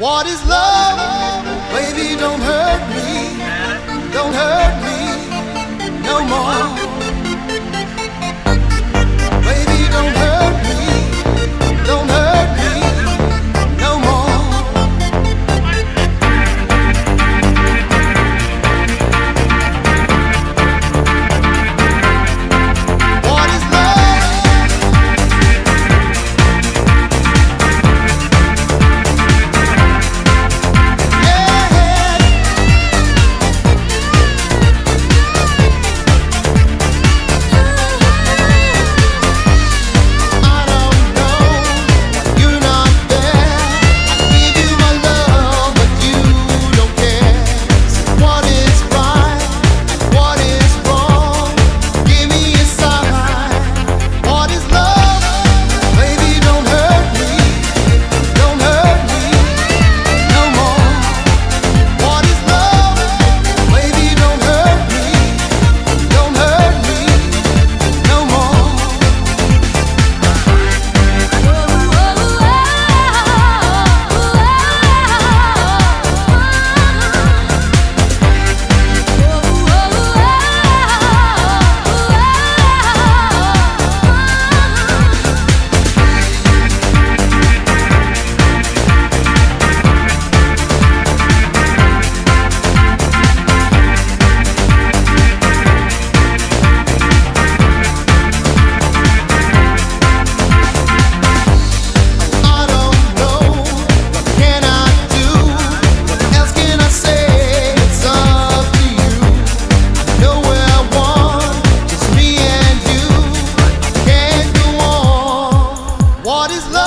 What is love? Baby, don't hurt me. Lord is love.